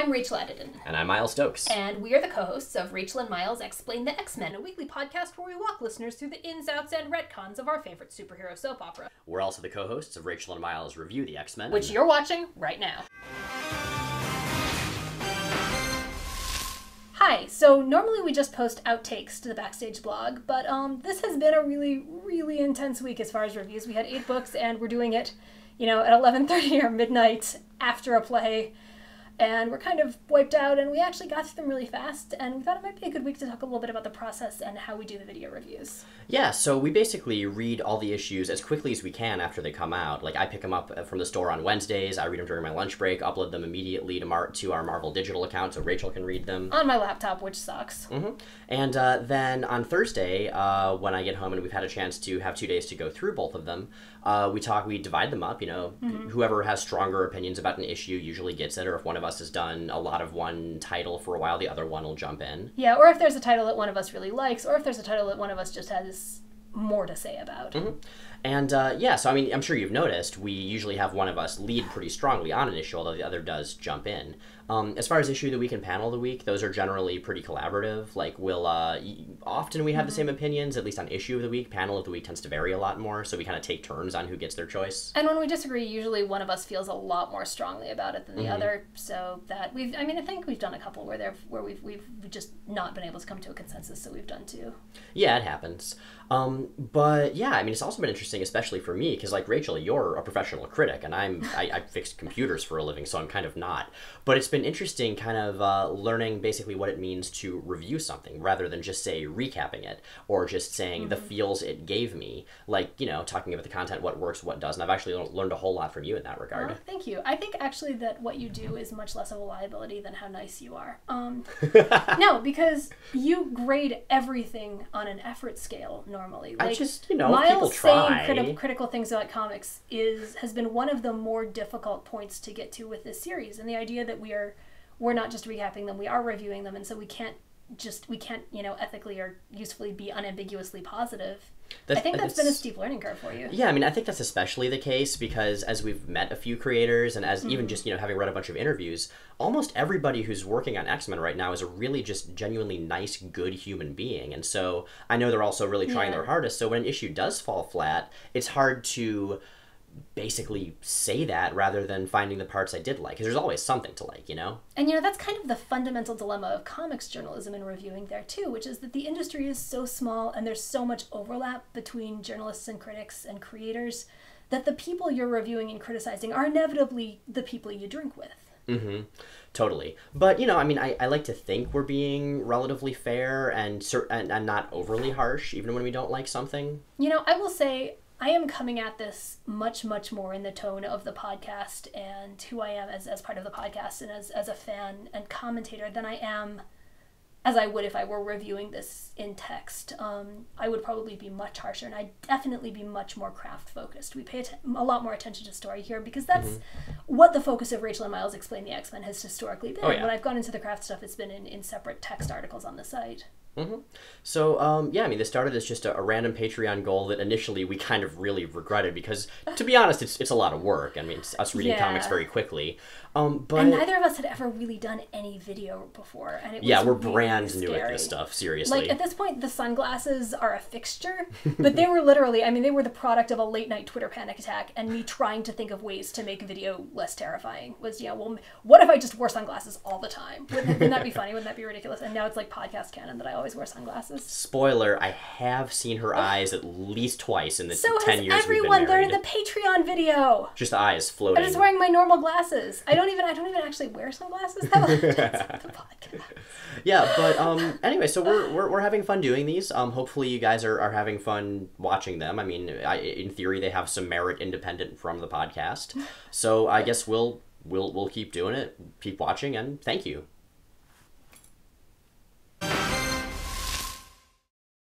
I'm Rachel Edidin. And I'm Miles Stokes. And we are the co hosts of Rachel and Miles X-Plain the X Men, a weekly podcast where we walk listeners through the ins, outs, and retcons of our favorite superhero soap opera. We're also the co hosts of Rachel and Miles Review the X Men. Which and... you're watching right now. Hi, so normally we just post outtakes to the Backstage blog, but um, this has been a really, really intense week as far as reviews. We had eight books, and we're doing it, you know, at 11.30 or midnight after a play and we're kind of wiped out and we actually got through them really fast and we thought it might be a good week to talk a little bit about the process and how we do the video reviews. Yeah so we basically read all the issues as quickly as we can after they come out. Like i pick them up from the store on wednesdays i read them during my lunch break upload them immediately to, Mar- to our marvel digital account so rachel can read them. On my laptop which sucks. Mm-hmm. and uh, then on thursday uh, when i get home and we've had a chance to have two days to go through both of them uh, we talk we divide them up you know. Mm-hmm. whoever has stronger opinions about an issue usually gets it or if one of us has done a lot of one title for a while the other one will jump in. Yeah or if there's a title that one of us really likes or if there's a title that one of us just has more to say about mm-hmm. And uh, yeah, so I mean, I'm sure you've noticed we usually have one of us lead pretty strongly on an issue, although the other does jump in. Um, as far as issue of the week and panel of the week, those are generally pretty collaborative. Like, we'll uh, often we have mm-hmm. the same opinions, at least on issue of the week. Panel of the week tends to vary a lot more, so we kind of take turns on who gets their choice. And when we disagree, usually one of us feels a lot more strongly about it than the mm-hmm. other. So that we've, I mean, I think we've done a couple where there where we've we've just not been able to come to a consensus. So we've done two. Yeah, it happens. Um, but yeah, I mean, it's also been interesting, especially for me, because like Rachel, you're a professional critic, and I'm I, I fix computers for a living, so I'm kind of not. But it's been interesting, kind of uh, learning basically what it means to review something rather than just say recapping it or just saying mm-hmm. the feels it gave me. Like you know, talking about the content, what works, what doesn't. I've actually learned a whole lot from you in that regard. Oh, thank you. I think actually that what you do is much less of a liability than how nice you are. Um, no, because you grade everything on an effort scale normally. Like, I just you know Miles people try. saying criti- critical things about comics is has been one of the more difficult points to get to with this series, and the idea that we are we're not just recapping them, we are reviewing them, and so we can't just we can't you know ethically or usefully be unambiguously positive that's, I think that's been a steep learning curve for you. Yeah, I mean, I think that's especially the case because as we've met a few creators and as mm-hmm. even just, you know, having read a bunch of interviews, almost everybody who's working on X Men right now is a really just genuinely nice, good human being. And so I know they're also really trying yeah. their hardest. So when an issue does fall flat, it's hard to basically say that rather than finding the parts I did like because there's always something to like, you know. And you know that's kind of the fundamental dilemma of comics journalism and reviewing there too, which is that the industry is so small and there's so much overlap between journalists and critics and creators that the people you're reviewing and criticizing are inevitably the people you drink with. Mm-hmm. Totally. But, you know, I mean, I, I like to think we're being relatively fair and, and, and not overly harsh, even when we don't like something. You know, I will say, I am coming at this much, much more in the tone of the podcast and who I am as, as part of the podcast and as, as a fan and commentator than I am as I would if I were reviewing this in text. Um, I would probably be much harsher and I'd definitely be much more craft focused. We pay a lot more attention to story here because that's mm-hmm. what the focus of Rachel and Miles X-Plain the X Men has historically been. Oh, yeah. When I've gone into the craft stuff, it's been in, in separate text articles on the site. Mm-hmm. So, um, yeah, I mean, this started as just a, a, random Patreon goal that initially we kind of really regretted because, to be honest, it's, it's a lot of work. I mean, it's us reading yeah. comics very quickly. Um, but and neither of us had ever really done any video before, and it yeah, we're really brand scary. new at this stuff. Seriously, like at this point, the sunglasses are a fixture, but they were literally, I mean, they were the product of a late night Twitter panic attack, and me trying to think of ways to make video less terrifying. Was yeah, well, what if I just wore sunglasses all the time? Wouldn't, wouldn't that be funny? Wouldn't that be ridiculous? And now it's like podcast canon that I always wear sunglasses. Spoiler: I have seen her eyes at least twice in the so ten years everyone. we've been married. They're in the Patreon video. Just the eyes floating. I'm just wearing my normal glasses. I don't even. I don't even actually wear sunglasses though. the podcast. Yeah, but um, anyway, so we're, we're, we're having fun doing these. Um, hopefully you guys are, are having fun watching them. I mean, I, in theory, they have some merit independent from the podcast. So I guess we'll we'll we'll keep doing it, keep watching, and thank you.